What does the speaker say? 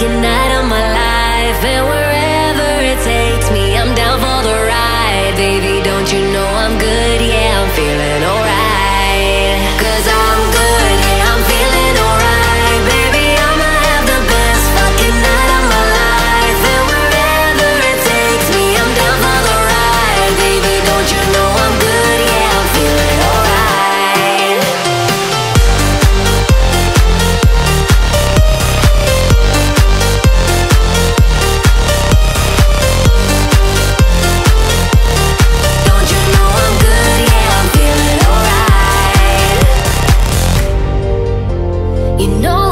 looking at all my life and wherever it takes me, I'm down for the ride, baby. know